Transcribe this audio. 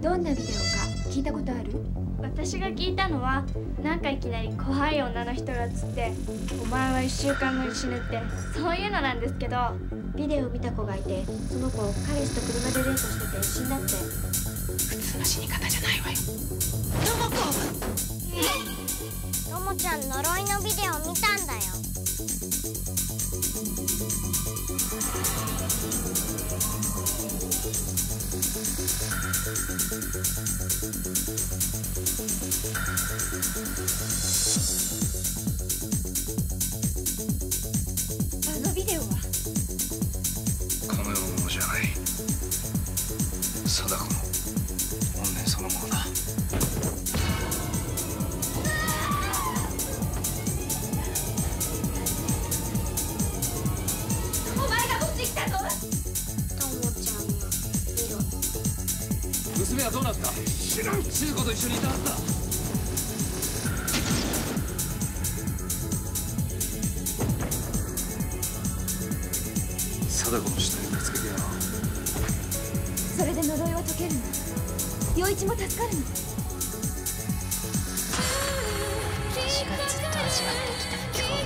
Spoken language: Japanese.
どんなビデオか聞いたことある？私が聞いたのはなんかいきなり怖い女の人が映って「お前は1週間後に死ぬ」ってそういうのなんですけど。ビデオを見た子がいてその子彼氏と車でデートしてて死んだって。普通の死に方じゃないわよ。ともこともちゃん呪いのビデオ見たんだよのビデオは？娘はどうなった？知らん中子と一緒にいたはずだ。貞子の死体を見つけてやろう。それで呪いは解けるの？陽一も助かるの？死がずっと味わってきた恐怖